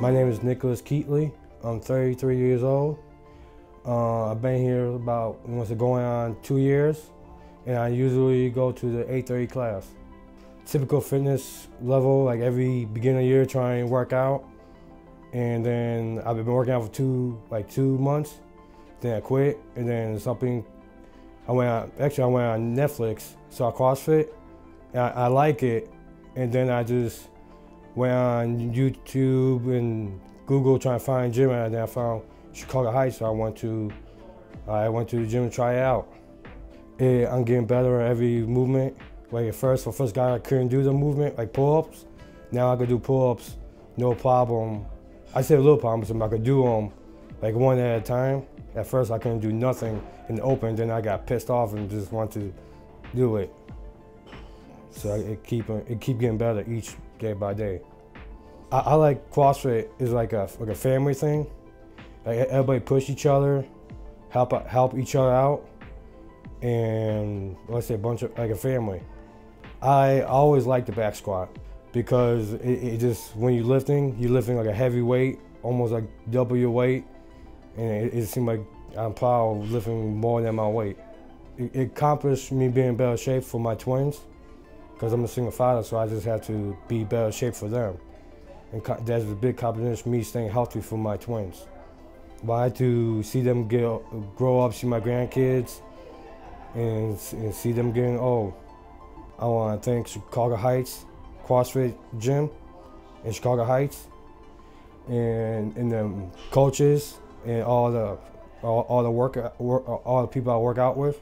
My name is Nicholas Keetley. I'm 33 years old. Uh, I've been here about, what's going on, two years, and I usually go to the 8:30 class. Typical fitness level, like every beginning of year, try and work out, and then I've been working out for two, like two months. Then I quit, and then something. I went on, actually I went on Netflix, saw CrossFit, I, I like it, and then I just went on YouTube and Google trying to find gym, and then I found Chicago Heights. So I went to, I went to the gym to try it out. Yeah, I'm getting better at every movement. Like at first, for first guy, I couldn't do the movement, like pull-ups. Now I can do pull-ups, no problem. I say a little problem, but I could do them like one at a time. At first, I couldn't do nothing in the open. Then I got pissed off and just wanted to do it. So it keep it keep getting better each day by day. I, I like CrossFit is like a like a family thing. Like everybody push each other, help help each other out, and let's say a bunch of like a family. I always like the back squat because it, it just when you're lifting, you're lifting like a heavy weight, almost like double your weight, and it, it seems like I'm proud of lifting more than my weight. It, it accomplished me being in better shape for my twins because I'm a single father, so I just have to be better shape for them. And that's a big combination me staying healthy for my twins. But I had to see them get grow up, see my grandkids, and, and see them getting old. I want to thank Chicago Heights CrossFit Gym in Chicago Heights, and and the coaches and all the all, all the work all the people I work out with.